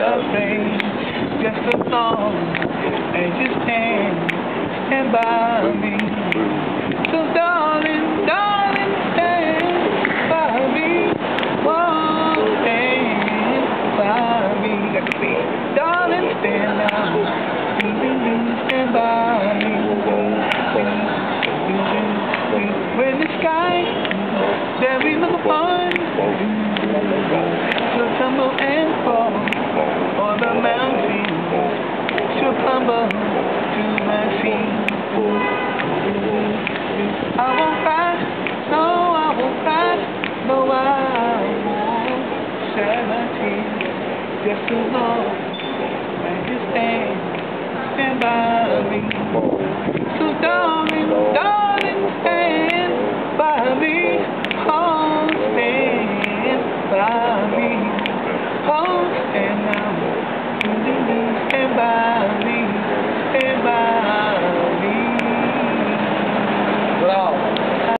so long as you stand, stand by me. So darling, darling, stand by me. Won't stand by me. Darling, stand now. Stand by me. When the sky that we look upon or the mountain. Shall crumble to my feet. I won't cry, no, I won't cry, no, I won't. Shed my tears, just as long as you stand, stand by me. So darling, darling, stand by me, oh, stand by me, oh, stand goodbye.